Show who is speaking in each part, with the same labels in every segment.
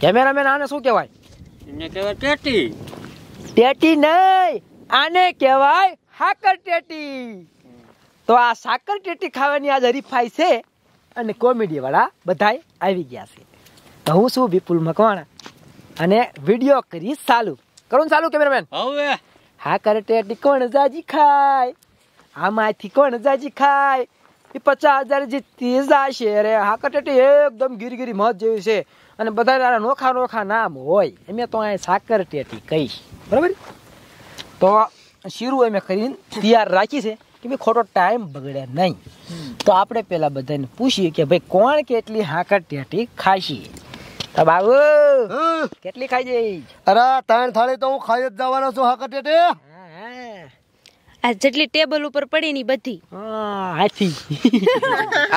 Speaker 1: Cameraman આને શું કહેવાય?
Speaker 2: એને કહેવાય ટેટી
Speaker 1: ટેટી નહીં આને કહેવાય સાકર ટેટી તો આ સાકર ટેટી ખાવાની આજ હરીફાઈ છે અને કોમેડી વાળા બધાય આવી ગયા છે. તો હું છું વિપુલ મકવાણા અને વીડિયો કરી ચાલુ. કરું ચાલુ કેમેરામેન?
Speaker 2: હવે.
Speaker 1: હાકર ટેટી કોણ જાજી ખાય? આમાંથી કોણ જાજી ખાય? એ પચાસ હજાર જીતી જાશે રે. સાકર ટેટી એકદમ ગીરગીરી મત જેવી છે. અને બધા નોખા નોખા નામ હોય એમે તો અહીં સાકર ટેટી કહીશ. બરાબર? તો શીરું અમે કરીને તૈયાર રાખી છે કે ભાઈ ખોટો ટાઈમ બગડે નહીં. તો આપણે પેલા બધાને પૂછીએ કે ભાઈ કોણ કેટલી હાકર ટેટી ખાશી? તો બાબુ. કેટલી ખાઈ જઈ?
Speaker 3: અરે ત્રણ થાળી તો હું ખાઈ જ જવાનો છું હાકર ટેટી.
Speaker 4: આ જેટલી ટેબલ ઉપર પડી ની બધી.
Speaker 1: હાથી.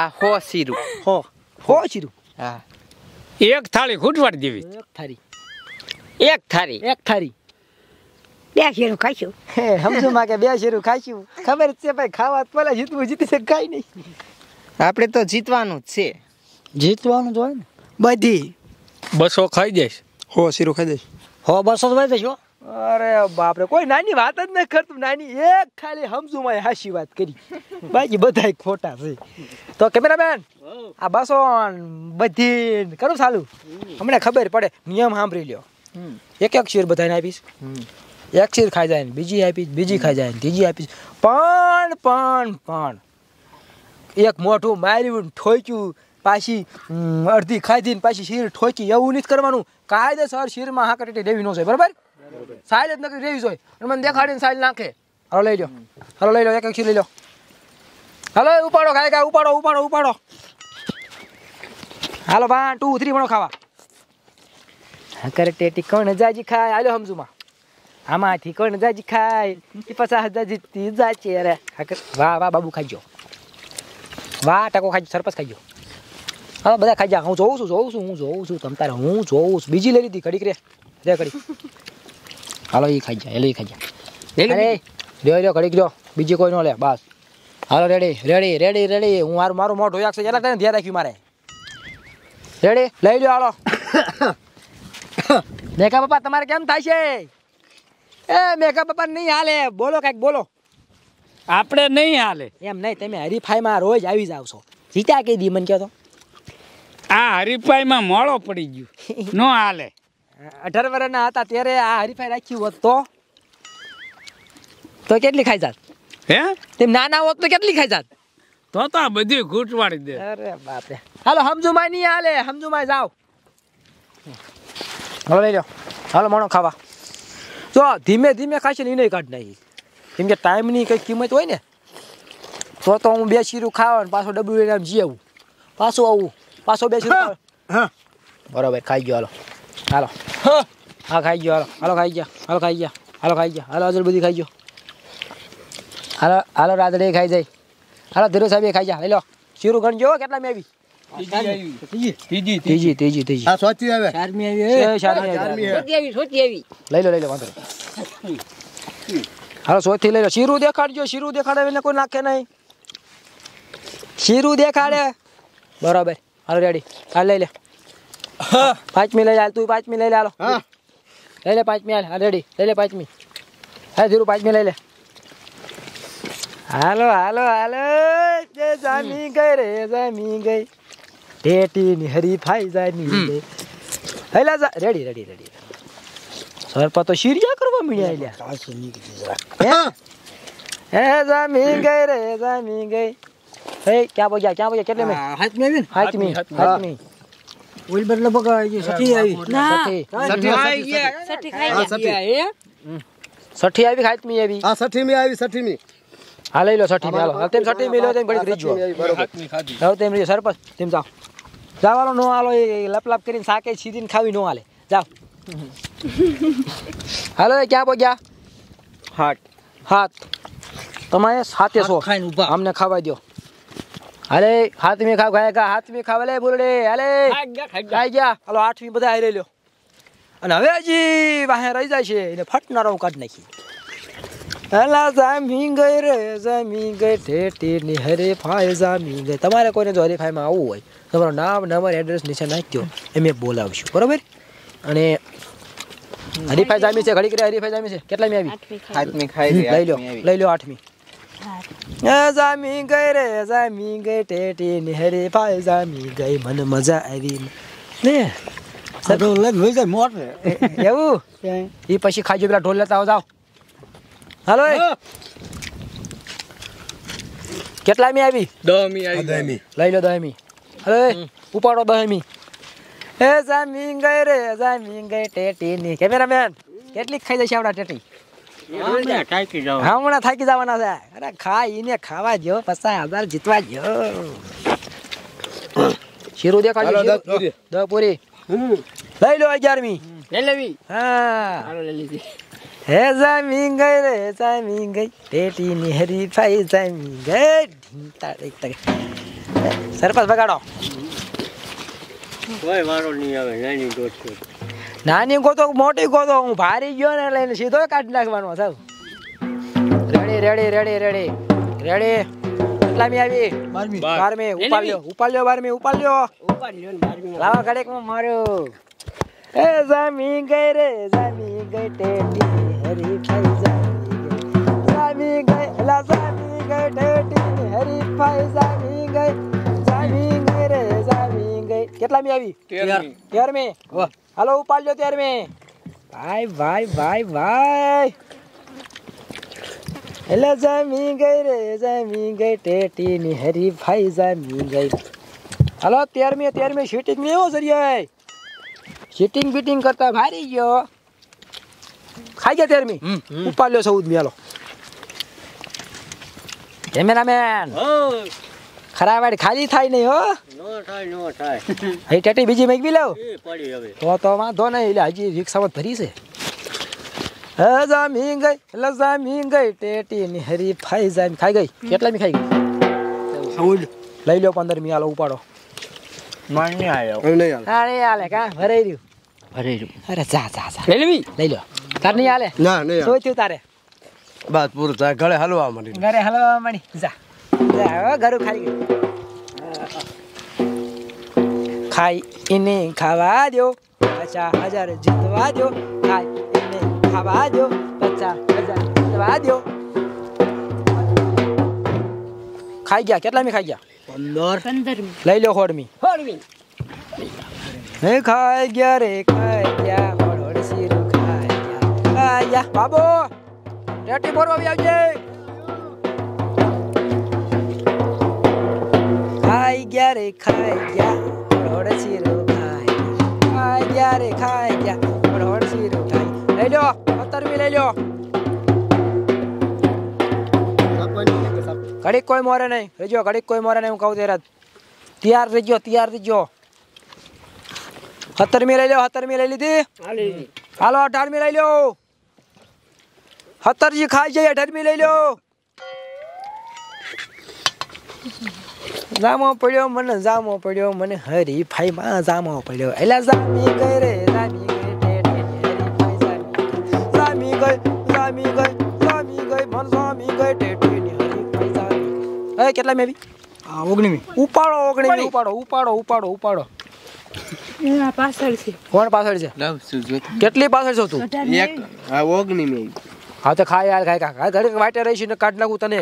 Speaker 5: આ હો શીરું.
Speaker 1: હો. હો શીરું.
Speaker 5: હા.
Speaker 2: એક થાળી ખૂટવાડી દેવી.
Speaker 1: એક થાળી.
Speaker 5: એક થાળી?
Speaker 1: એક થાળી.
Speaker 4: બે શેરું ખાઈશું.
Speaker 1: હે સમજુ માં કે બે શેરું ખાઈશું. ખબર છે ભાઈ ખાવા પહેલા જીતવું જીતી છે કાઈ નહીં.
Speaker 5: આપણે તો જીતવાનું જ છે.
Speaker 1: જીતવાનું જ હોય ને. બધી.
Speaker 2: બસો ખાઈ જઈશ.
Speaker 3: હો શીરું ખાઈ દઈશ
Speaker 1: હો બસો તો દેશો અરે બાપરે કોઈ નાની વાત જ નથી કરતું. નાની એક ખાલી સમજુ માં હાશી વાત કરી. બાકી બધા ખોટા છે. તો કેમેરામેન આ બસો બધી કરું સાલું? હમણાં ખબર પડે નિયમ સાંભળી લ્યો. એક એક શીર બધાને આપીશ. એક શીર ખાઈ જાય બીજી આપીશ બીજી ખાઈ જાય ને ત્રીજી આપીશ. પણ પણ પણ એક મોઢું માર્યું ઠોક્યું પાછી અડધી ખાધી ને પાછી શીર ઠોકી એવું નથી કરવાનું. કાયદેસર શીરમાં હાકર ટેટી દેવી ન છે બરાબર? સાઈલ જ નથી રેવી જોઈએ. મને દેખાડીને સાઈલ નાખે. હાલો, લઈ લો હાલો, લઈ લો એક એક લઈ લો હાલો ઉપાડો ખાય ખાય ઉપાડો ઉપાડો ઉપાડો. હાલો વન ટુ થ્રી ભણો ખાવા. કરે ટેટી કોણ જાજી ખાય. હાલો સમજુમાં આમાંથી કોણ જાજી ખાય? પચાસ હજાર જીતી અરે વાહ વાહ, બાબુ ખાઈજો વાહ, ટકો ખાઈજો સરપસ ખાઈજો હા, બધા ખાઈ હું જોઉં છું જોઉં છું, હું જોઉં છું. તમ તારે હું જોઉં છું. બીજી લઈ લીધી, ઘડીક રે. રે ઘડી હાલો એ ખાઈ જાય એલો એ ખાઈ જાય અરે લ્યો લ્યો ઘડીક જો બીજી કોઈ ન લે બસ. હાલો રેડી રેડી રેડી રેડી. હું મારું મારું મોઢું યાક છે જરા તને ધ્યાન રાખ્યું મારે. રેડી? લઈ લ્યો હાલો. મેઘા પપ્પા તમારે કેમ થાય છે? એ મેઘા પપ્પા નહીં હાલે. બોલો કાંઈક બોલો.
Speaker 2: આપણે નહીં હાલે.
Speaker 1: એમ નહીં તમે હરીફાઈમાં રોજ આવી જાવ છો. જીતા કઈ દી મને કહો તો.
Speaker 2: આ હરીફાઈમાં મોળો પડી ગયું. નો હાલે.
Speaker 1: અઢાર વર્ષના હતા ત્યારે આ હરીફાઈ રાખ્યું હોત તો? તો કેટલી ખાઈ જાત?
Speaker 2: હે?
Speaker 1: તેમ નાના હોત તો કેટલી ખાઈ જાત?
Speaker 2: તો તો આ બધી ખૂટવાડી દે.
Speaker 1: અરે બાપરે. હાલો સમજુમાય નહીં હાલે. સમજુમાય જાઓ. હાલો લઈ લો હાલો મણો ખાવા. જો ધીમે ધીમે ખાશે ને એને કાઢ નાખી. કેમ કે ટાઈમની કંઈ કિંમત હોય ને તો તો હું બે શીરું ખાવા ને પાછો ડબલું લઈને આમ જી આવું. પાછું આવું. પાછો બે શીરું બરોબર ખાઈ ગયો હાલો. હાલો. હા. ખાઈ ગયો હાલો. હાલો ખાઈ ગયા હાલો ખાઈ ગયા હાલો ખાઈ ગયા હાલો અજર બધી ખાઈ ગયો. હાલો હાલો રાતડે ખાઈ જાય. હાલો ધીરુ સાહેબ ખાઈ જા લઈ લો. શીરું ગણજો કેટલા મેં આવી?
Speaker 2: ત્રીજી
Speaker 1: ત્રીજી. ત્રીજી ત્રીજી.
Speaker 3: હા સ્વાચી આવે
Speaker 1: એ, શારમી આવી.
Speaker 3: ચારમી હે.
Speaker 1: લઈ લો લઈ લો વાંધો નહીં. હાલો સોથી લઈ લો. શીરું દેખાડજો શીરું દેખાડે કોઈ નાખે નહીં. શીરું દેખાડે. બરાબર. હાલો રેડી હાલ લઈ લે. પાંચમી લઈ લે તું પાંચમી લઈ લે હાલો
Speaker 3: હા.
Speaker 1: લઈ લે પાંચમી હાલ રેડી. લઈ લે પાંચમી. હા ધીરુ પાંચમી લઈ લે. હાલો હાલો હાલો. જે જામી ગઈ રે જામી ગઈ. ટેટી ની હરીફાઈ જામી ગઈ. હેલા જા. Ready ready ready. સરપા તો શિરિયા કરવા મળ્યા લ્યા હે? હે. જામી ગઈ રે જામી ગઈ. હે ક્યાં પહોંચ્યા ક્યાં પહોંચ્યા? કેટલે મેં? હાથમી હાથમી. હાથમી.
Speaker 4: ના.
Speaker 1: સઠી
Speaker 4: સઠી ખાઈ
Speaker 3: હા
Speaker 4: ગયા.
Speaker 3: સઠી
Speaker 1: સઠી આવી હાથમી આવી?
Speaker 3: હા સઠીમી આવી સઠીમી
Speaker 1: હા લઈ લો સઠી હાલો. હવે તેમ સઠી મિલો તેમ ઘડી રીજો
Speaker 3: આવી,
Speaker 1: હવે તેમ રીજો સરપંચ તેમ જાઓ. જાવાનો નો હાલો એ લપ લપ કરીને સાકે છીદીને ખાવી નો આલે જાઓ. હાલો ક્યાં પહોંચ્યા
Speaker 5: હાટ.
Speaker 1: હાથ. તમારે સાતે સો. અમને ખાવા દો હાલે હાથમી ખાવ ખાય કા હાથમી ખાવ લે બોલડે અરે ખાઈ ગયા હાલો આઠમી બધા હારી લ્યો. અને હવે હજી વાહે રહી જાય છે એને ફટનારો કાઢ નાખી. અલા જામી ગઈ રે જામી ગઈ ઠેઠી ની હરે ફાય જામી ગઈ. તમારે કોઈને જો હરીફાઈમાં આવવું હોય તમારું નામ નંબર એડ્રેસ નીચે નાખ્યો એ મેં બોલાવશું. બરોબર? અને હરીફાઈ જામી છે ઘડી કરી હરીફાઈ જામી છે. કેટલા મી આવી?
Speaker 4: આઠમી ખાઈ.
Speaker 5: હાથમી ખાઈ લે
Speaker 1: લઈ લો લઈ લો આઠમી. જામી ગઈ રે જામી ગઈ ટેટી ની હરીફાઈ જામી ગઈ મને મજા આવી ને એવું એ પછી ખાજો પેલા ઢોલ લેતા આવો જાઓ હાલો. કેટલા મી આવી
Speaker 3: દમી આવી
Speaker 1: લઈ લો દહમી અરે ઉપાડો દહમી એ જામી ગઈ રે જામી ગઈ ટેટી ની કેમેરામેન કેટલી ખાઈ જશે આપણા ટેટી હમણાં થાકી જવાના છે. અરે ખાઈને ખાવા જો પચાસ હજાર જીતવા જો શીરું દેખાડજો.
Speaker 3: દસ પૂરી.
Speaker 1: લઈ લો અગિયારમી.
Speaker 2: લઈ લેવી.
Speaker 1: હા.
Speaker 2: લઈ લીધી.
Speaker 1: હે જામી ગઈ રે જામી ગઈ. પેટી ની હરીફાઈ જામી ગઈ. ઢીંતા એક તક. સરપંચ બગાડો
Speaker 6: કોઈ વારો નહીં આવે નાની દોસ્તો
Speaker 1: નાની ગોતો મોટી ગોતો હું ભારી ગયો ને લઈને સીધો કાઢી નાખવાનો સાહેબ ready ready ready ready ready કેટલામી આવી? બારમી. ઉપાડ લ્યો ઉપાડ લ્યો બારમી ઉપાડ લ્યો લાવા કડેકમાં માર્યો એ જામી ગઈ રે જામી ગઈ ટેટી હરીફાઈ જામી ગઈ. જામી ગઈ એલા જામી ગઈ ટેટી હરીફાઈ જામી ગઈ. જામી ગઈ રે જામી ગઈ. કેટલામી આવી? તેરમી હાલો ઉપાડ લ્યો તેરમી ભાઈ ભાઈ ભાઈ ભાઈ. એટલે જમી ગઈ રે જમી ગઈ. ટેટી ની હરીફાઈ જમી ગઈ. હાલો તેરમી તેરમી શૂટિંગ ને એવો સરિયાય શૂટિંગ બીટિંગ કરતા ભારી ગયો. ખાઈ ગયા તેરમી ઉપાડ લ્યો સૌદ હાલો. કેમેરામેન. ખરા વાડી ખાલી થાય નહીં હો.
Speaker 6: નો થાય નો થાય.
Speaker 1: અહીં ટેટી બીજી મેગવી લાવ
Speaker 6: એ પડી હવે.
Speaker 1: તો તો વાંધો નહીં એટલે હજી રિક્ષામાં ધરી છે. હજામી જામી ગઈ એટલે જામી ગઈ ટેટી ની હરી ફાઈ જાય ખાઈ ગઈ? કેટલા મી ખાઈ ગઈ? લઈ લો પંદર મી આલો ઉપાડો.
Speaker 5: મને આવ્યો
Speaker 3: હવે આલે.
Speaker 1: અરે હાલે કા? ભરાઈ રહ્યું.
Speaker 5: ભરાઈ રહ્યું.
Speaker 1: અરે જા જા જા.
Speaker 2: લઈ લેવી
Speaker 1: લઈ લો તાર નહીં આલે?
Speaker 3: ના નહીં
Speaker 1: તારે?
Speaker 3: બસ પૂરું થાય ગળે હલવા મળી
Speaker 1: ઘરે હલવા મળી જા. ઘરું ખાઈ ગયું. ખાઈ એને ખાવા દો પચાસ હજાર જીતવા દો ખાઈ એને ખાવા દો પચાસ હજાર જીતવા દો ખાઈ ગયા કેટલા મી ખાઈ ગયા?
Speaker 4: પંદરમી
Speaker 1: લઈ લો હોડમી હે ખાઈ ગયા રે ખાઈ ગયા હોડ ખાઈ ગયા ખાઈ ગયા. બાબો રેટી ભરવા આવી આવજે. ખાઈ ગયા રે ખાઈ ગયા? હોડ શીરું ખાઈ. ખાઈ ગયા રે ખાઈ ગયા? હોડ શીરું ખાઈ. લઈ લો અત્તરમી લઈ લો ઘડીક કોઈ મોરે નહીં. રેજો ઘડીક કોઈ મોરે નહીં હું કહું ત્યારે તૈયાર રેજો તૈયાર રેજો હતરમી લઈ લો હતરમી લઈ લીધી. હાલો અઢારમી લઈ લો હતરજી ખાઈ જઈએ અઢારમી લઈ લો જામો પડ્યો મને જામો પડ્યો મને હરીફાઈ માં જામો પડ્યો એટલે જામી ગઈ રે જામી ગઈ ટેટીની હરીફાઈ જામી ગઈ જામી ગઈ જામી ગઈ મન જામી ગઈ ટેટીની હરીફાઈ જામી ગઈ. એ કેટલા મેં
Speaker 2: હા ઓગણીમી
Speaker 1: ઉપાડો ઓગણી ઉપાડો ઉપાડો ઉપાડો ઉપાડો
Speaker 4: એના પાછળ છે
Speaker 1: કોણ પાછળ છે
Speaker 5: લઉં છું જો
Speaker 1: કેટલી પાછળ છો તું
Speaker 3: એક હા ઓગણી મેં
Speaker 1: હા તો ખાય યાર ખાય ખા ઘડી વાટે રહીશ ને કાઢ નાખું તને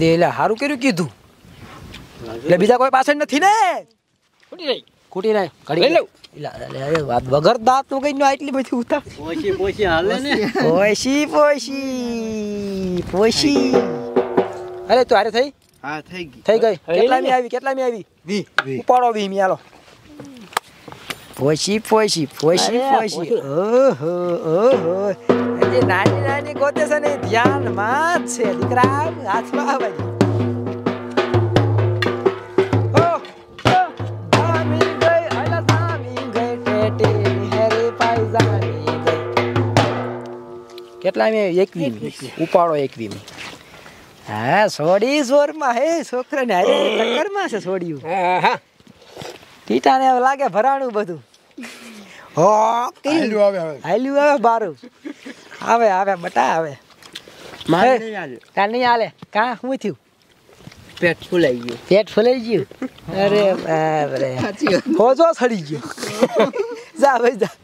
Speaker 1: દે એટલે સારું કર્યું કીધું. એટલે બીજા કોઈ પાછળ નથી ને.
Speaker 2: ખોટી રહી
Speaker 1: ખૂટી રહી ઘડી
Speaker 2: લઉં.
Speaker 1: વગર દાંતનું કઈ આટલી બધી ઉતાર.
Speaker 6: પોસી પોસી હાલે ને.
Speaker 1: પોશી પોશી પોશી. અરે તું હારે થઈ?
Speaker 3: હા થઈ ગઈ.
Speaker 1: થઈ ગઈ. કેટલા મી આવી કેટલા મી આવી?
Speaker 3: વી વી.
Speaker 1: ઉપાડો વી મી હાલો. પોશી પોશી પોશી પોશી.
Speaker 2: પોશી.
Speaker 1: ઓહો ઓહો. જે નાની નાની ગોતે છે ને ધ્યાનમાં જ છે. દીકરા હાથમાં આવે. કેટલા મી એકવી ઉપાડો એકવી મી હા સોડી જોરમાં હે છોકરાને હારે ટક્કરમાં છે સોડિયું
Speaker 2: હા હા
Speaker 1: ટીટાને લાગે ભરાણું બધું. હો
Speaker 3: હાલ્યું આવે હવે.
Speaker 1: હાલ્યું આવે બારું. આવે આવે બટા આવે.
Speaker 5: મારે નહીં હાલે.
Speaker 1: તાર નહીં હાલે? કા? શું થયું?
Speaker 5: પેટ ફૂલાઈ ગયું.
Speaker 1: પેટ ફૂલાઈ ગયું? અરે બાપ હોજો સડી ગયો. જા ભાઈ જા.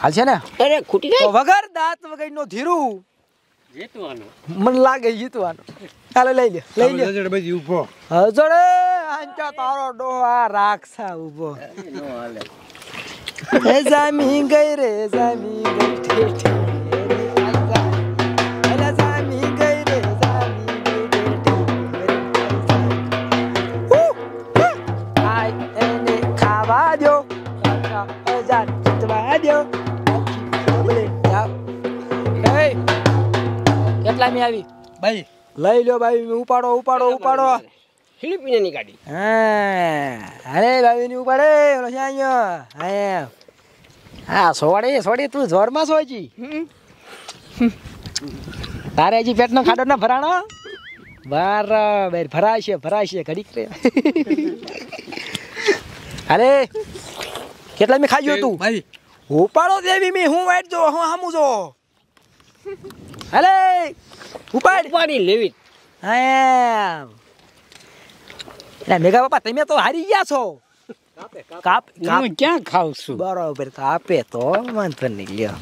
Speaker 1: હાલ છે ને?
Speaker 5: અરે ખૂટી
Speaker 1: તો વગર દાંત વગર નો ધીરું.
Speaker 6: જીતવાનું.
Speaker 1: મને લાગે જીતવાનું. ચાલો લઈ લે લઈ લે.
Speaker 3: જજડ બાજુ ઊભો.
Speaker 1: હજોડે આંચા તારો ડોહા રાખસા ઊભો
Speaker 6: નો હાલે.
Speaker 1: એ જામી ગઈ રે જામી ગઈ ઠેઠી કેટલા મી આવી
Speaker 3: ભાઈ
Speaker 1: લઈ લ્યો ભાઈ ઉપાડો ઉપાડો ઉપાડો.
Speaker 5: ફિલિપિનની ગાડી
Speaker 1: હા અરે ભાઈ ની ઉપાડે ઓલો ક્યાં ગયો હા હા સોડી સોડી તું જોરમાં સોજી તારે હજી પેટનો ખાડો ના ભરાણો? બરાબર ભરાશે ભરાશે ઘડીક રે. અરે કેટલા મેં ખાજો તું
Speaker 3: ભાઈ.
Speaker 1: ઉપાડો દેવી મી હું વાટ જો હું હામું જો અરે ઉપાડ.
Speaker 5: ઉપાડી લેવી.
Speaker 1: હા એટલે મેગા બાપા તમે તો હારી ગયા છો. કાપ કાપ.
Speaker 2: હું ક્યાં ખાઉં છું?
Speaker 1: બરોબર કાપે તો વાંધો નહીં લ્યો.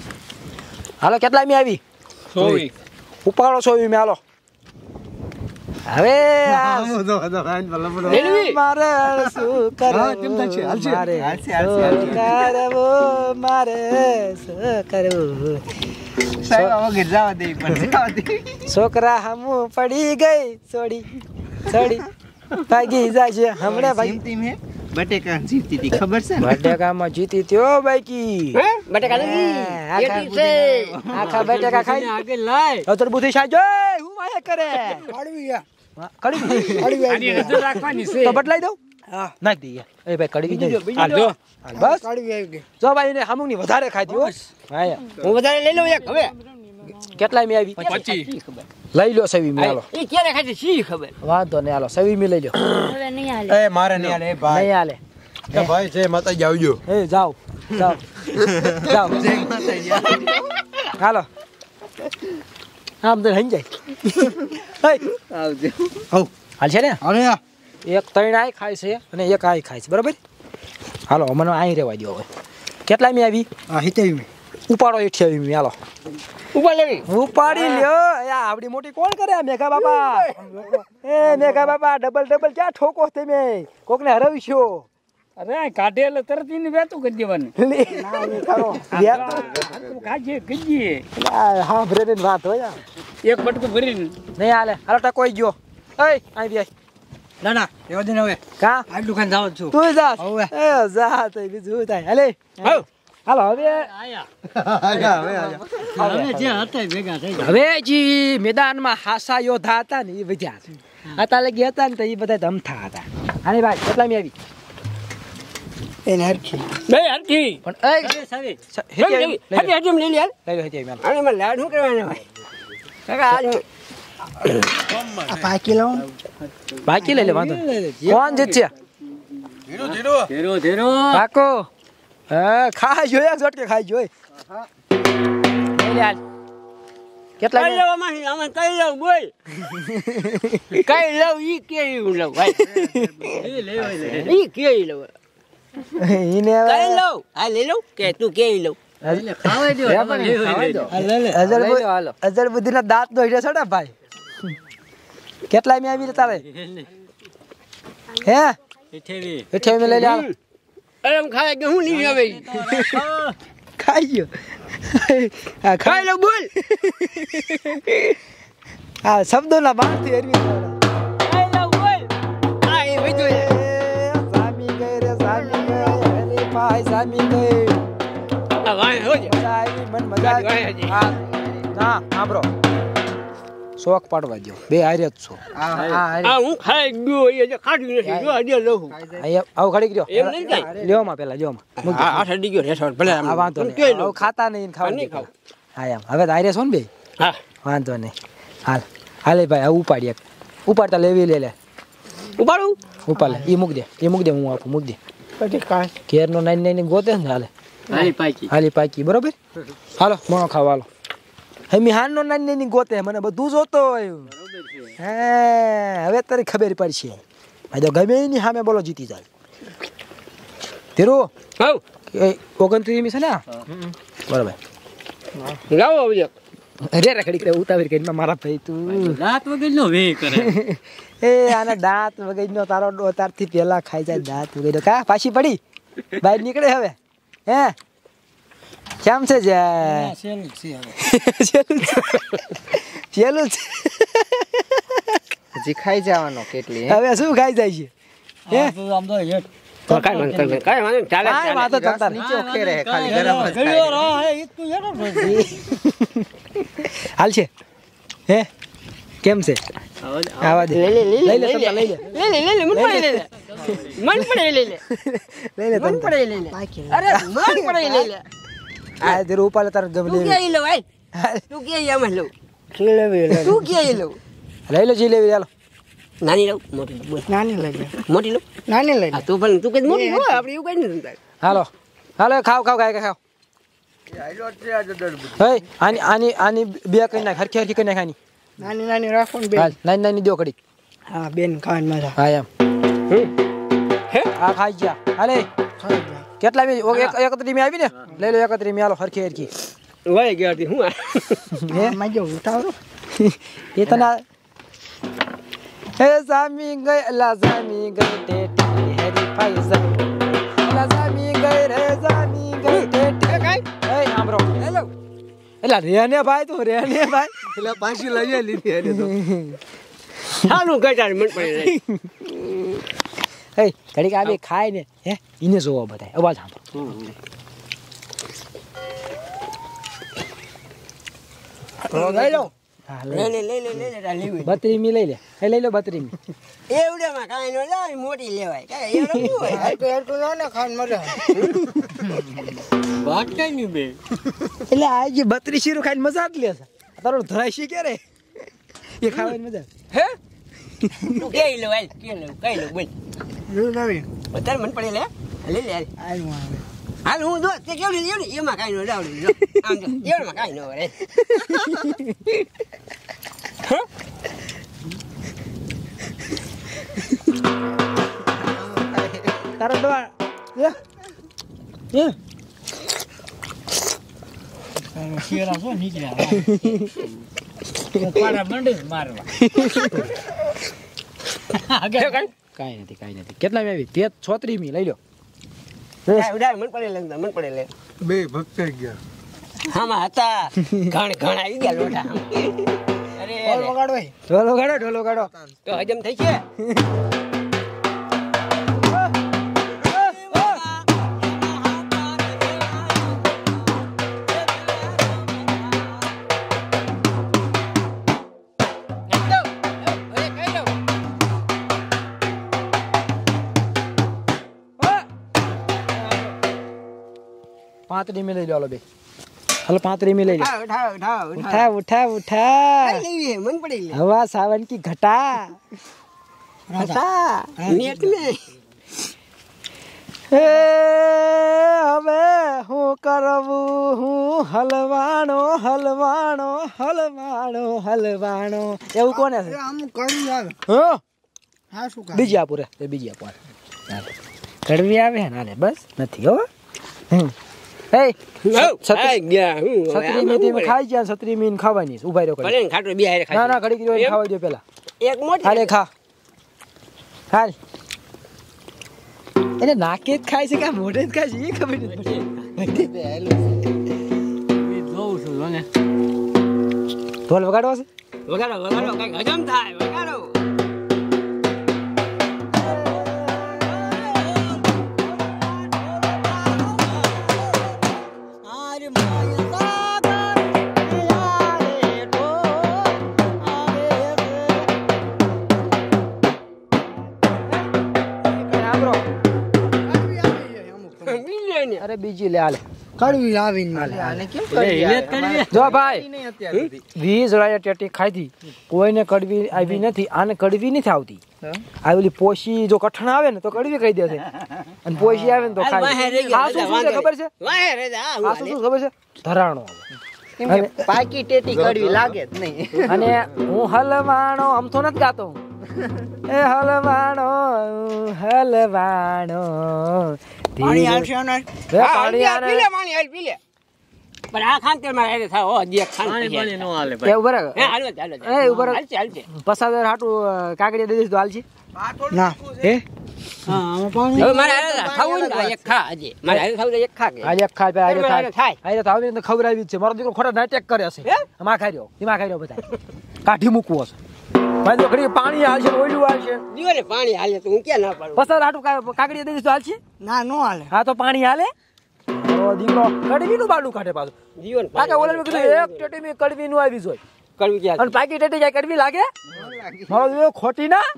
Speaker 1: હાલો કેટલા મી આવી?
Speaker 2: સોવી.
Speaker 1: ઉપાડો છો મેં હાલો. હવે મારે શું
Speaker 3: હા, કેમ થાય છે?
Speaker 1: કરવું? મારે. શું કરવું? છોકરા હમું પડી ગઈ છોડી છોડી ભાગી જાય છે. હમણે ભાઈ
Speaker 3: ટીમ મેં બટેકા જીતી હતી ખબર છે?
Speaker 1: બટેકામાં જીતી ત્યો બાઈકી.
Speaker 5: હે? બટાકા
Speaker 1: હા,
Speaker 5: નથી છે.
Speaker 1: આખા બટેકા ખાઈ.
Speaker 6: આગળ લાય.
Speaker 1: અતર બુધી સાજો હું માય કરે? હા, કડવી.
Speaker 2: આની નજર રાખવાની છે.
Speaker 1: તો બદલાઈ દઉં? હા. નાખ દઈએ. એ ભાઈ કડવી નહીં.
Speaker 2: આ જો.
Speaker 1: હાલ, બસ. જો ભાઈ એને હમું વધારે ખાધી હો. હા
Speaker 5: હું વધારે લઈ લઉં એક હવે.
Speaker 1: કેટલાય મી આવી
Speaker 2: પચી
Speaker 1: લઈ લો સવી મી હાલો
Speaker 5: એ ક્યારે ખાય છે શી ખબર?
Speaker 1: વાંધો નહીં હાલો સવી મી લઈ લો
Speaker 4: હવે નહીં હાલે
Speaker 3: એ મારે નહીં હાલે એ ભાઈ.
Speaker 1: નહીં હાલે
Speaker 3: એ ભાઈ છે માતાજી આવજો.
Speaker 1: એ જાઓ જાઓ. જાઓ. હાલો. આમ તો હઈ જાય આવજો.
Speaker 3: આવજો
Speaker 1: હાલ છે ને?
Speaker 3: અરે
Speaker 1: એક ત્રણ આય ખાય છે અને એક આય ખાય છે. બરાબર? હાલો મને અહીં રહેવા દો હવે. કેટલા મી આવી?
Speaker 3: હા હિતેવી મેં.
Speaker 1: ઉપાડો અઠ્યાવી મી હાલો.
Speaker 5: ઉપર લેવી.
Speaker 1: ઉપાડી લ્યો. એ આવડી મોટી કોણ કરે આ મેઘા બાપા? એ મેઘા બાપા ડબલ ડબલ ક્યાં ઠોકો તમે? કોકને છો
Speaker 2: અરે કાઢે એટલે તરત એને વેતું કરી દેવાનું.
Speaker 1: એ
Speaker 2: કહીએ
Speaker 1: હા ભરે વાત હોય
Speaker 2: એક બટકું ભરીને.
Speaker 1: નહીં હાલે. હાલો ટકોઈ ગયો. એય અહીં બેસ
Speaker 3: ના ના એવા દિન હવે.
Speaker 1: કા?
Speaker 3: આટલું ખાન જાવ છું.
Speaker 1: તું જા.
Speaker 3: હવે.
Speaker 1: એ જા તો બીજું થાય? હાલે.
Speaker 2: હાલો.
Speaker 1: હાલો હવે
Speaker 6: હવે જે હતા એ ભેગા થઈ
Speaker 1: હવે જી મેદાનમાં હાસા યોદ્ધા હતા ને એ વધ્યા છે. અત્યારે ગયા હતા ને તો એ બધા ધમથા હતા. હાલે ભાઈ કેટલા આવી?
Speaker 3: એને હરખી.
Speaker 5: બે હરખી.
Speaker 1: પણ એ
Speaker 6: સારી.
Speaker 1: સ- હેતી લઈ લો,
Speaker 5: લઈ
Speaker 1: હેતી.
Speaker 5: લાડ શું કરવાના કાકા આજ
Speaker 3: આ પાકી
Speaker 1: બાકી લઈ લે વાંધો કોણ જીતશે
Speaker 6: ધીરો ધીરો
Speaker 1: પાકો. હા ખાઈ જોઈએ ઝટકે ખાઈ જોઈ. હા. કેટલા
Speaker 5: કઈ લેવા માં અમે કઈ લઉં બોલ. કઈ લઉં ઈ કે ઈ લઉં ભાઈ
Speaker 6: ઈ લેવાય
Speaker 5: ઈ કે ઈ લઉં
Speaker 1: ઈને
Speaker 5: કઈ લઉં હા લઈ લઉં કે તું કે ઈ લઉં
Speaker 1: અજર બુ- અજર બુદ્ધિના દાંત નો હીરો છે ભાઈ? કેટલા મેં આવી તારે? હે? લઈ લે.
Speaker 5: અરે એમ ખાય કે હું લઈ આવે
Speaker 1: ખાઈ ગયો. હા ખાઈ
Speaker 5: લઉં બોલ.
Speaker 1: હા શબ્દોના બહારથી હરવી દેવાના.
Speaker 5: કઈ બોલ. હા એ
Speaker 1: સામી ગઈ રે સામી ગઈ. ભાઈ સામી ગઈ.
Speaker 5: વાય હો જે.
Speaker 1: મજા આવી મન મજા હા ના સાંભળો. શોખ પાડવા દો બે હારે જ છો. હા હારે.
Speaker 5: આ હું ખાઈ ગયો એ જે નથી. જો હજી લઉં.
Speaker 1: આવું ખડી ગયો.
Speaker 5: એમ નહીં થાય.
Speaker 1: લ્યો માં પેલા જો માં.
Speaker 5: આ ઠડી ગયો રેસોર ભલે
Speaker 1: આ વાંધો નહીં.
Speaker 5: કેય
Speaker 1: ખાતા નહીં ખાવા
Speaker 5: નહીં
Speaker 1: ખાવ. હા એમ. હવે તો હારે છો ને બે?
Speaker 5: હા.
Speaker 1: વાંધો નહીં. હાલ. હાલે ભાઈ આ ઉપાડી એક. ઉપાડતા લેવી લે લે.
Speaker 5: ઉપાડું?
Speaker 1: ઉપાડ લે. એ મૂક દે. એ મૂક દે હું આપું મૂક દે.
Speaker 5: પછી કાંઈ.
Speaker 1: ઘેરનો નાઈ નાઈ ગોતે ને હાલે.
Speaker 6: હાલી પાકી.
Speaker 1: હાલી પાકી. બરોબર? હાલો મોણો ખાવા હાલો. હમી હાનનો નાની નાની ગોતે મને બધું જોતો હોય. હે હવે તારી ખબર પડશે. તો ગમે એની સામે બોલો જીતી જાય. ધીરુ
Speaker 5: હવ.
Speaker 1: એ ઓગણત્રીસમી છે ને? બરાબર
Speaker 5: લાવો હવે
Speaker 1: અરે રખડી કરે ઉતાવળ કરીને મારા ભાઈ તું.
Speaker 6: દાંત વગરનો વે કરે.
Speaker 1: એ આના દાંત વગેરેનો તારો ડો તારથી પેલા ખાઈ જાય દાંત વગેરે કા પાછી પડી? બહાર નીકળે હવે. હે? કેમ છે જાય?
Speaker 3: સેલું છે હવે.
Speaker 1: છેલ્લું છે.
Speaker 7: હજી ખાઈ જવાનો કેટલી
Speaker 1: હવે શું ખાઈ જાય છે? હે
Speaker 6: તો આમ તો હેઠ.
Speaker 5: તો કાંઈ વાંધો નહીં, કાંઈ વાંધો ચાલે
Speaker 1: કાંઈ
Speaker 5: ચાલે.
Speaker 1: વાંધો
Speaker 7: નીચે ઉખે રહે ખાલી ગરમ જ
Speaker 6: ઘડીઓ રહો, હે, ઈ તું હેઠો
Speaker 1: હાલ છે. હે? કેમ છે? આવા દે.
Speaker 5: લઈ લે, લઈ લે,
Speaker 1: લઈ લે
Speaker 5: લઈ લે.
Speaker 1: લઈ લે.
Speaker 5: લઈ લે, લઈ લે, મન પડે લઈ લે. મન પડે લઈ લે.
Speaker 1: લઈ લે
Speaker 5: મન પડે લઈ લે. અરે મન પડે લઈ લે.
Speaker 1: આ
Speaker 5: రూపాయల લઉં?
Speaker 1: લઈ લો જીલેબી ચાલો
Speaker 5: નાની લઉં? મોટી
Speaker 3: નાની લઈ
Speaker 5: મોટી લઉં?
Speaker 3: નાની લઈ
Speaker 5: તું પણ તું કઈ મોટી લઉં આપણે એવું કઈ નથી
Speaker 1: હાલો. હાલો ખાવ ખાવ ખાય ખાવ. હે આની આની આની બે કઈ નાખ હરખી હરખી કઈ નાખ આની.
Speaker 3: નાની નાની રાખો ને
Speaker 1: નાની નાની દો કડી
Speaker 3: હા બેન ખાવાની મજા.
Speaker 1: હા એમ. આ ખાઈ ગયા. હાલે.
Speaker 3: ખાઈ જાય
Speaker 1: કેટલા બી એક એકત્રી મે આવી ને? લઈ લો એકત્રી મી હાલો હરખી હરખી.
Speaker 5: વહી ગયા હતી હું
Speaker 3: માજો ઉઠાવો
Speaker 1: એ તને હે સામી ગઈ અલા સામી ગઈ ટેટી હેરી ફાઈઝા અલા સામી ગઈ રે સામી ગઈ ટેટી. કઈ? એ આમરો હેલો. એલા રેને ભાઈ તું રેને ભાઈ.
Speaker 7: એટલે પાછી લઈ લીધી એને તો.
Speaker 5: સારું કટાર મન પડી લઈ.
Speaker 1: હે ઘડીક આ બે ખાય ને હે એને જોવો બધાય. અવાજ સાંભળો.
Speaker 3: લઈ લો.
Speaker 5: લઈ લે. લે લઈ લે તાર
Speaker 1: બત્રી મી લઈ લે. લઈ લો બત્રી મી
Speaker 5: એવડામાં કાંઈ નો લાવે, મોટી લેવાય. કાંઈ એવડો હોય?
Speaker 3: એટલું એટલું લો ને ખાવાની મજા
Speaker 6: વાત કઈ નહીં બે.
Speaker 1: એટલે આ જે બત્રી શીરું ખાઈને મજા જ લે છે. તારો ધરાય શી ક્યારે? એ ખાવાની મજા
Speaker 5: હે? તું ક્યાં લઉં હાલ કે લઉં કઈ લઉં બોલ
Speaker 3: જોયું નવી
Speaker 5: વધારે મન પડે લે લે લે હાલ.
Speaker 3: આવ્યું આવે
Speaker 5: હું જો તે કેવડી લેવું એમાં કાઈ ન લાવડે જો કાંઈ ન હોય
Speaker 1: તારો
Speaker 6: દવા
Speaker 1: કાંઈ? નથી કાંઈ નથી. કેટલા મી આવી? તે છોતરી મી લઈ લો
Speaker 5: મન પડે લે મન પડે લે
Speaker 7: બે ભક્ત ગયા.
Speaker 5: આમાં હતા. ઘણ ઘણ આવી ગયા લોટા અરે
Speaker 3: ઢોલ વગાડો ઢોલ
Speaker 1: ઢોલો ગાડો વગાડો. ગાડો
Speaker 5: તો હજમ થઈ છે?
Speaker 1: પાંત્રી મી લઈ લો બે. હાલો પાંત્રી મી લઈ લો. ઉઠા ઉઠા ઉઠા
Speaker 5: મન પડી
Speaker 1: હવા સાવન કી ઘટા.
Speaker 5: નેટ
Speaker 1: હે હવે હું કરવું? હું હલવાણો હલવાણો હલવાણો હલવાણો એવું કોને છે?
Speaker 3: આમ કડવી આવે.
Speaker 1: હા?
Speaker 3: હા શું
Speaker 1: બીજી આપું રે. બીજી આપું. કડવી આવે ને બસ. નથી હો. હમ. એ
Speaker 5: ગયા હું
Speaker 1: છત્રી
Speaker 5: આમાં
Speaker 1: મી
Speaker 5: શું
Speaker 1: તમે
Speaker 5: કરે?
Speaker 1: ખાઈ ગયા છત્રી મીન ખાવાની ઊભા રહ્યો
Speaker 5: ભલે ખાટો બે હારે
Speaker 1: ના ના ઘડી
Speaker 5: એમ?
Speaker 1: ખાવા દો પેલા.
Speaker 5: એક મોટી
Speaker 1: હાલે ખા. હાલ. એને નાકે જ ખાય છે કે મોઢે જ ખાય છે? એ ખબર નથી પડતી.
Speaker 6: જોઉં છું જો
Speaker 1: ઢોલ વગાડવો છે?
Speaker 5: વગાડો વગાડો કઈ હજમ થાય વગાડો.
Speaker 1: બીજી લે હાલે.
Speaker 3: કડવી આવીને માલે
Speaker 7: આને કેમ
Speaker 6: કડવી જો
Speaker 1: ભાઈ
Speaker 7: નહીં
Speaker 1: વીસ રાયા ટેટી ખાધી. કોઈને કડવી આવી નથી આને કડવી નથી આવતી. આ ઓલી પોશી જો કઠણ આવે ને તો કડવી કહી દેશે અને પોશી આવે ને તો ખાઈ આ શું શું ખબર છે? આ શું શું ખબર છે? ધરાણો આવે.
Speaker 7: કેમ કે પાકી ટેટી કડવી લાગે જ નહીં.
Speaker 1: અને હું હલવાણો આમ તો નથી ગાતો. એ હલવાણો હલવાણો.
Speaker 3: પાણી આવશે
Speaker 5: ને
Speaker 1: પાણી
Speaker 5: હાલ, પી લે પાણી હાલ, પી લે પણ આ મારે હારે થાય હો હજી એક ખાન
Speaker 6: પાણી પાણી નો હાલે
Speaker 1: એ ઊભા
Speaker 5: હે હાલો ચાલો
Speaker 1: એ, ઊભા રહો.
Speaker 5: હાલશે હાલશે.
Speaker 1: પસાદર હાટુ કાગડી દઈ દઈશ તો હાલ છે
Speaker 3: ના
Speaker 1: હે?
Speaker 3: હા આમાં પાણી
Speaker 5: હવે મારે હારે ખાવું ને તો આ એક ખા હજી. મારે હારે ખાવું તો એક ખા કે.
Speaker 1: આજે એક ખાય આજે
Speaker 5: બરાબર,
Speaker 1: ખાય
Speaker 5: થાય.
Speaker 1: આજે તો હવે ખબર આવી છે. મારો દીકરો ખોટા નાટક કરે છે. એમાં ખાઈ રહ્યો એમાં ખાઈ રહ્યો બધા કાઢી મૂકવો છે મારી દીકરી પાણી હાલશે ને ઓયલું હાલશે.
Speaker 5: દીવો ને પાણી હાલે તો હું ક્યાં ના પાડું?
Speaker 1: પસાર હાટું કા- કાકડી દઈ તો હાલશે?
Speaker 3: ના નો હાલે.
Speaker 1: હા તો પાણી હાલે? મારો દીકરો કડવીનું બાડું કાઢે પાછું.
Speaker 5: જીવન ને
Speaker 1: કાકા ઓલા કીધું એક ટેટીમી કડવીનું આવી જોઈએ
Speaker 5: કડવી ક્યાં
Speaker 1: અને પાકી ટેટી જાય કડવી લાગે? મારો ખોટી ના?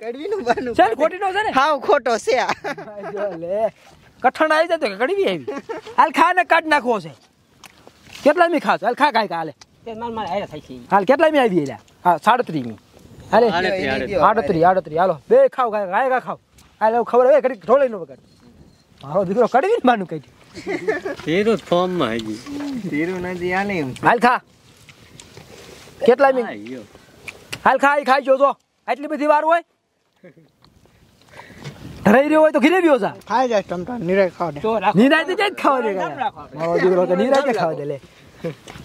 Speaker 7: કડવીનું બાનું
Speaker 1: છે ને ખોટી નો છે ને?
Speaker 7: હા ખોટો છે આ.
Speaker 1: જો લે. કઠણ આવી જાય તો કે કડવી આવી. હાલ ખા ને કાઢ નાખવો છે. કેટલા મી ખાસ હાલ ખા
Speaker 5: તે થાય છે
Speaker 1: હાલ કેટલા મી આવી એલા હા સાડત્રીસ મી. હાલે.
Speaker 6: આડત્રી આડત્રીસ
Speaker 1: હાલો બે ખાવ ગાય ગા ખાવ. હાલે ખબર હવે ઘડી ઢોળે નો વગર મારો દીકરો કડવી ને માનું કઈ
Speaker 6: તેરો ફોર્મમાં હજી.
Speaker 7: ધીરું નથી હાલે
Speaker 1: હાલ ખા. કેટલા મી
Speaker 6: હા, યો.
Speaker 1: હાલ ખાઈ ખાઈ જો આટલી બધી વાર હોય. ધરાઈ રહ્યો હોય તો ઘીરે રહ્યો જા.
Speaker 3: ખાઈ જાય તમતા નિરાય ખાવ દે.
Speaker 1: નિરાય તો જ ખાવા દે મારો દીકરો તો નિરાય કે ખાવ દે લે.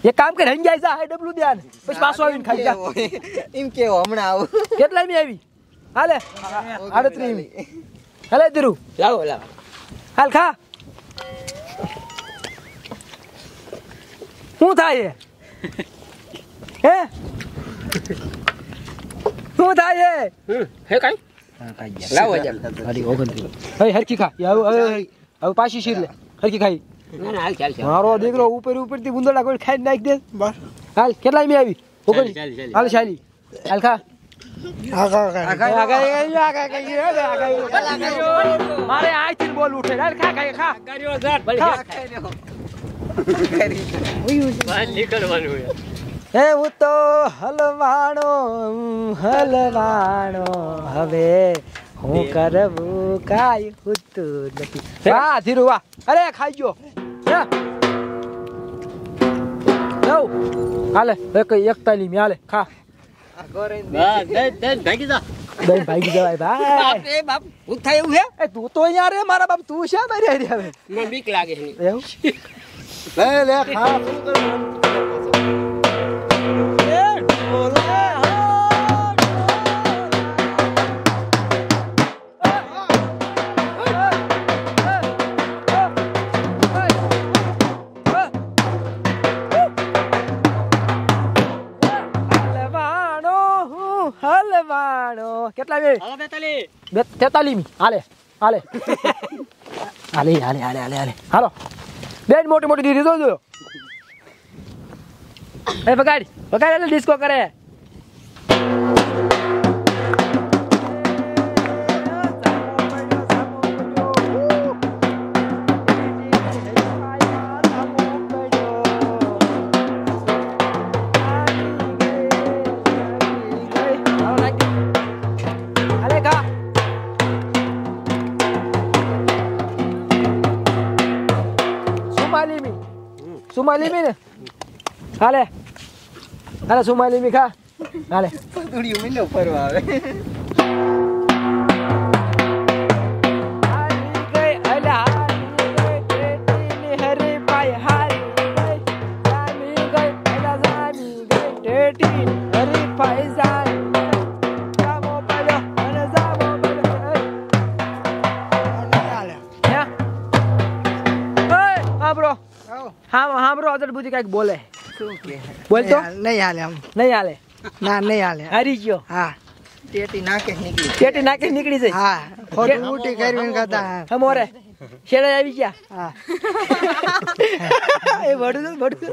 Speaker 1: એક કામ કર જાય જા હાઈ ડબલું દે આને. પછી પાછો આવીને ખાઈ જા.
Speaker 7: એમ કેવો હમણાં આવું.
Speaker 1: કેટલા મી આવી? હાલે. આડત્રીસ મી. હાલે ધીરુ.
Speaker 5: લાવો લાવો.
Speaker 1: હાલ ખા. શું થાય? હે? શું થાય
Speaker 5: હે કાંઈ? લાવો જમ
Speaker 1: અરે ઓગણત્રીસ. હવે હરખી ખા. હવે હવે હવે પાછી શીર લે. હરખી ખાઈ. મારો દીકરો ઉપર ઉપરથી ગુંદડા કોઈ ખાઈ નાખી દે
Speaker 3: બસ
Speaker 1: હાલ કેટલા મી આવી ઓગણી
Speaker 6: ચાલી, ચાલી.
Speaker 1: હાલ શાલી હાલ ખા
Speaker 3: હા ખા ખા
Speaker 1: બોલ ઉઠે ખા ખા
Speaker 5: કર્યો સર ભલે
Speaker 1: ખા.
Speaker 6: નીકળવાનું
Speaker 1: હે હું તો હલવાણો હલવાણો હવે હું કરવું કાય હોતું નથી વાહ ધીરુ વાહ અરે ખાઈ ગયો હે. હાલે એક એક તાલી હાલે ખા
Speaker 6: દઈ, ભાગી
Speaker 1: જવાય ભાઈ
Speaker 5: બાપ હું થાય એવું હે
Speaker 1: એ તું તો અહીંયા રે મારા બાપ તું શા મારી હવે
Speaker 5: મને બીક લાગે
Speaker 1: એવું લે લે ખા વે
Speaker 6: હાલો, બેતાલી.
Speaker 1: બે તેતાલીમી હાલે હાલે. હાલે હાલે હાલે હાલે હાલે. હાલો. બેન મોટી મોટી દીધી જોજો. એ બગાડ બગાડ ડિસ્કો કરે. સુમાલીમી ને હાલે હાલે સુમાલીમી ખા હાલે
Speaker 7: ફરવા આવે
Speaker 1: હાંભળો અદર બોલે.
Speaker 7: શું કે?
Speaker 1: બોલ તો.
Speaker 3: નહીં હાલે આમ.
Speaker 1: નહીં હાલે?
Speaker 3: ના નહીં હાલે.
Speaker 1: હારી ગયો.
Speaker 3: હા.
Speaker 7: ટેટી નાકે નીકળી
Speaker 1: ટેટી નાકે નીકળી જાય.
Speaker 3: હા. ખોટું ઉલટી કરીને ખાતા.
Speaker 1: હમ ઓરે. શેડા આવી ગયા.
Speaker 3: હા.
Speaker 1: એ વડું છે વડું છે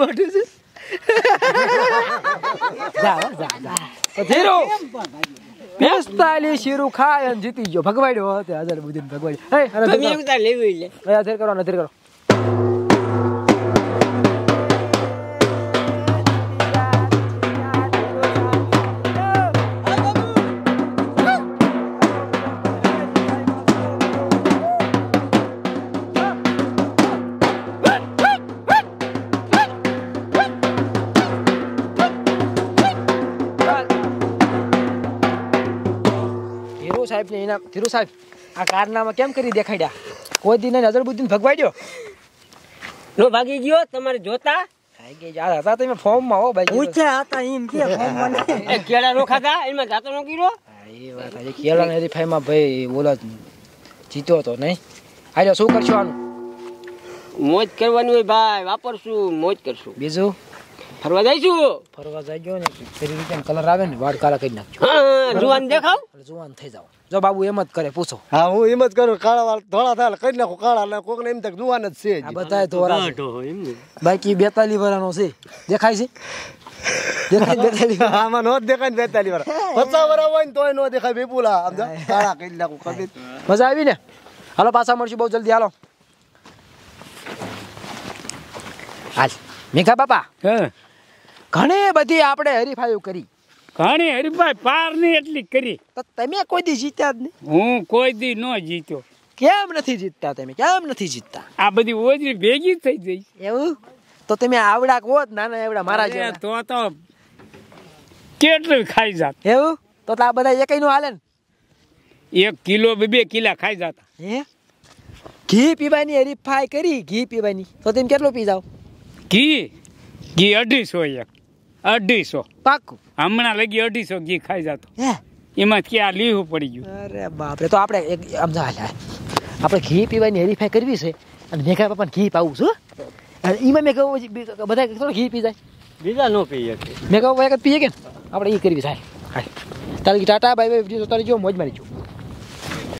Speaker 1: વડું છે. જા જા જા. તો ધીરો. પિસ્તાલીસ શીરું ખાય અને જીતી ગયો. ભગવાડ્યો હતો હાજર બુદ્ધિ ભગવાડ્યો. હે અરે
Speaker 5: તમે એવું તાર લેવું
Speaker 1: કરો નથી અધેર કરો. ધીરુ સાહેબ ને ઇનામ ધીરુ સાહેબ આ કારનામાં કેમ કરી દેખાડ્યા? કોઈ દિને નજર બુદ્ધિને ભગવાઈ દો
Speaker 5: નો ભાગી ગયો તમારે જોતા?
Speaker 1: હતા તમે ફોર્મમાં હો ભાઈ
Speaker 3: પૂછ્યા હતા એમ કે ફોન
Speaker 5: એ કેળા નો ખાધા? એમાં જાતો નો
Speaker 1: એ વાત આજે ભાઈ ઓલો જીતો હતો નહીં. આજે શું કરશો આનું?
Speaker 5: મોજ કરવાની હોય ભાઈ વાપરશું મોજ કરશું.
Speaker 1: બીજું?
Speaker 5: ફરવા જઈશું?
Speaker 1: ફરવા જઈ ગયો ને ફરી રીતે કલર આવે ને વાળ કાળા કરી નાખજો.
Speaker 5: જુવાન દેખાવ.
Speaker 1: જુવાન થઈ જાવ જો બાબુ એમ જ કરે પૂછો.
Speaker 3: હા હું એમ જ કરું કાળા વાળ ધોળા થાય કરી નાખું કાળા એટલે કોક એમ તક જુવાન જ છે
Speaker 1: આ
Speaker 6: એમ ને.
Speaker 1: બાકી બેતાલી વરાનો છે. દેખાય છે? દેખાય બેતાલી
Speaker 3: આમાં નો દેખાય ને બેતાલી વાર પચાસ વાર હોય ને તોય નો દેખાય બેપુલા આમ કાળા કરી નાખું કદી
Speaker 1: મજા આવી ને? હાલો પાછા મળશું બહુ જલ્દી. હાલો. હાલ. મેઘા બાપા.
Speaker 2: હા.
Speaker 1: ઘણી બધી આપણે હરીફાઈઓ કરી.
Speaker 2: ઘણી હરીફાઈ પારની એટલી કરી.
Speaker 1: તો તમે કોઈ દી જીત્યા જ નહીં.
Speaker 2: હું કોઈ દી ન જીત્યો.
Speaker 1: કેમ નથી જીતતા તમે? કેમ નથી જીતતા?
Speaker 2: આ બધી ઓજરી ભેગી થઈ ગઈ.
Speaker 1: એવું? તો તમે આવડા કહો જ નાના એવડા મારા જેવા
Speaker 2: તો તો કેટલું ખાઈ જાત.
Speaker 1: એવું? તો આ બધા એકઈ નું હાલે ને.
Speaker 2: એક કિલો બે બે કિલા ખાઈ જાતા.
Speaker 1: હે? ઘી પીવાની હરીફાઈ કરી ઘી પીવાની. તો તમે કેટલું પી જાવ
Speaker 2: ઘી? ઘી અઢીસો એક. અઢીસો.
Speaker 1: પાકું
Speaker 2: હમણાં લગી અઢીસો ઘી ખાઈ જાતો.
Speaker 1: હે?
Speaker 2: એમાં ક્યાં લીહું પડી ગયું?
Speaker 1: અરે બાપરે તો આપણે એક આપણે ઘી પીવાની હેરીફાઈ કરવી છે અને મેઘા બાપાને ઘી પાવું છું અને એમાં મેં કહું બધા થોડું ઘી પી જાય.
Speaker 6: બીજા નો પીએ
Speaker 1: મેં કહું એક પીએ કે? આપણે એ કરવી સાહેબ તારી ટાટા બાય બાય વીડિયો તારી જો મોજ મારી જો